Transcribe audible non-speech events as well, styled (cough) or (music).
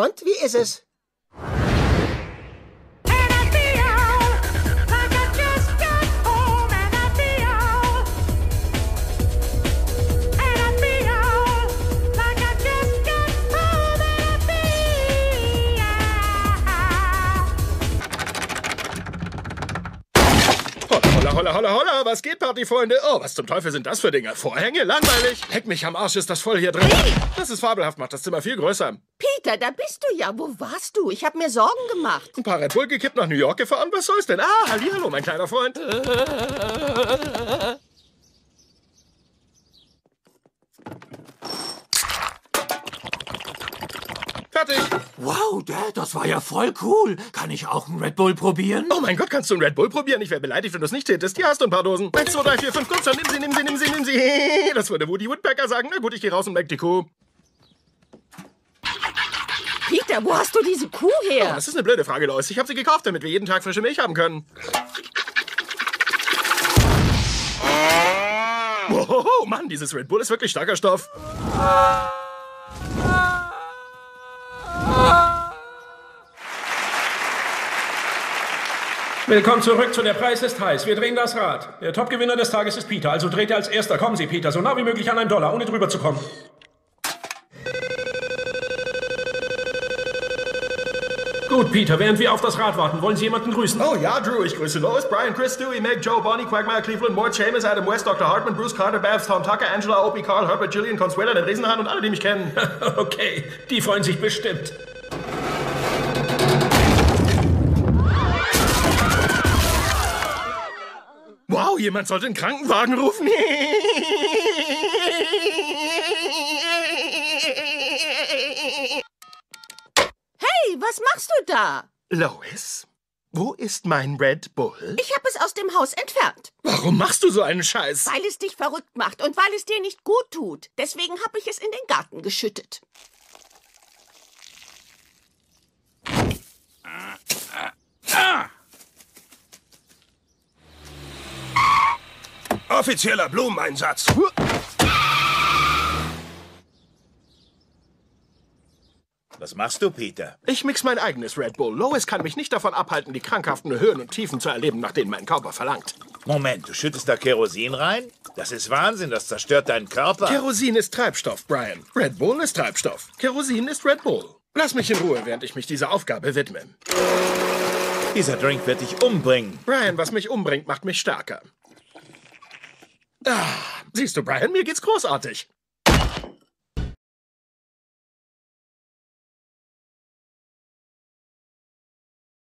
Und wie ist es? Holla, holla, holla, holla, was geht, Partyfreunde? Oh, was zum Teufel sind das für Dinge? Vorhänge? Langweilig? Heck mich am Arsch, ist das voll hier drin. Das ist fabelhaft, macht das Zimmer viel größer. Peter, da bist du ja. Wo warst du? Ich habe mir Sorgen gemacht. Ein paar Red Bull gekippt nach New York gefahren, was soll's denn? Ah, hallo, mein kleiner Freund. (laughs) Fertig. Wow, Dad, das war ja voll cool. Kann ich auch einen Red Bull probieren? Oh mein Gott, kannst du einen Red Bull probieren? Ich wäre beleidigt, wenn du es nicht tätest. Hier hast du ein paar Dosen. Eins, zwei, drei, vier, fünf, komm schon, nimm sie, nimm sie, nimm sie, nimm sie. (laughs) Das würde Woody Woodpecker sagen. Na gut, ich gehe raus und melk die Kuh. Peter, wo hast du diese Kuh her? Das ist eine blöde Frage, Lois. Ich habe sie gekauft, damit wir jeden Tag frische Milch haben können. Oh, Mann, dieses Red Bull ist wirklich starker Stoff. Willkommen zurück zu Der Preis ist heiß. Wir drehen das Rad. Der Topgewinner des Tages ist Peter, also dreht er als erster. Kommen Sie, Peter, so nah wie möglich an einen Dollar, ohne drüber zu kommen. Gut, Peter, während wir auf das Rad warten, wollen Sie jemanden grüßen? Oh ja, Drew, ich grüße Lois, Brian, Chris, Stewie, Meg, Joe, Bonnie, Quagmire, Cleveland, Mort, Seamus, Adam West, Dr. Hartman, Bruce Carter, Babs, Tom Tucker, Angela, Opie, Carl, Herbert, Gillian, Consuela, den Riesenhahn und alle, die mich kennen. (laughs) okay, die freuen sich bestimmt. Wow, jemand sollte einen Krankenwagen rufen. Hey, was machst du da? Lois, wo ist mein Red Bull? Ich habe es aus dem Haus entfernt, Warum machst du so einen Scheiß? weil es dich verrückt macht und weil es dir nicht gut tut. Deswegen habe ich es in den Garten geschüttet. Offizieller Blumeneinsatz. Was machst du, Peter? Ich mix mein eigenes Red Bull. Lois kann mich nicht davon abhalten, die krankhaften Höhen und Tiefen zu erleben, nach denen mein Körper verlangt. Moment, du schüttest da Kerosin rein? Das ist Wahnsinn, das zerstört deinen Körper. Kerosin ist Treibstoff, Brian. Red Bull ist Treibstoff. Kerosin ist Red Bull. Lass mich in Ruhe, während ich mich dieser Aufgabe widme. Dieser Drink wird dich umbringen. Brian, was mich umbringt, macht mich stärker. Ah, siehst du, Brian, mir geht's großartig.